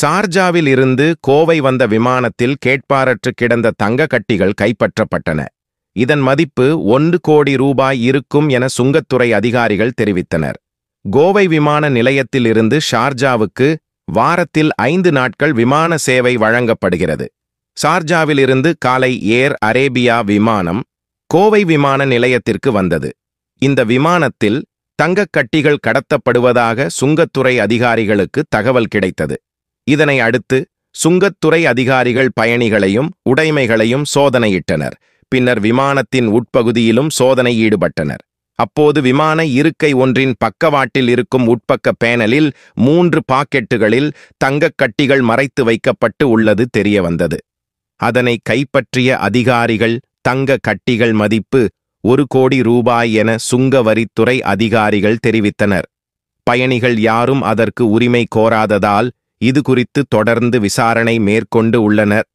சார்ஜாவில் இருந்து கோவை வந்த விமானத்தில் கேட்பாரற்று கிடந்த தங்க கட்டிகள் கைப்பற்றப்பட்டன. இதன் மதிப்பு ஒன்று கோடி ரூபாய் இருக்கும் என சுங்கத்துறை அதிகாரிகள் தெரிவித்தனர். கோவை விமான நிலையத்திலிருந்து ஷார்ஜாவுக்கு வாரத்தில் ஐந்து நாட்கள் விமான சேவை வழங்கப்படுகிறது. சார்ஜாவிலிருந்து காலை ஏர் அரேபியா விமானம் கோவை விமான நிலையத்திற்கு வந்தது. இந்த விமானத்தில் தங்கக் கட்டிகள் கடத்தப்படுவதாக சுங்கத்துறை அதிகாரிகளுக்கு தகவல் கிடைத்தது. இதனை அடுத்து சுங்கத்துறை அதிகாரிகள் பயணிகளையும் உடைமைகளையும் சோதனையிட்டனர். பின்னர் விமானத்தின் உட்பகுதியிலும் சோதனை ஈடுபட்டனர். அப்போது விமான இருக்கை ஒன்றின் பக்கவாட்டில் இருக்கும் உட்பக்க பேனலில் மூன்று பாக்கெட்டுகளில் தங்கக் கட்டிகள் மறைத்து வைக்கப்பட்டு உள்ளது தெரிய வந்தது அதனை கைப்பற்றிய அதிகாரிகள் தங்க கட்டிகள் மதிப்பு ஒரு கோடி ரூபாய் என சுங்க வரித்துறை அதிகாரிகள் தெரிவித்தனர். பயணிகள் யாரும் அதற்கு உரிமை கோராததால் இது குறித்து தொடர்ந்து விசாரணை மேற்கொண்டு உள்ளனர்.